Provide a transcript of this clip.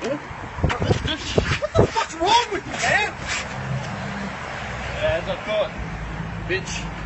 What the fuck's wrong with you, man? As I thought, bitch.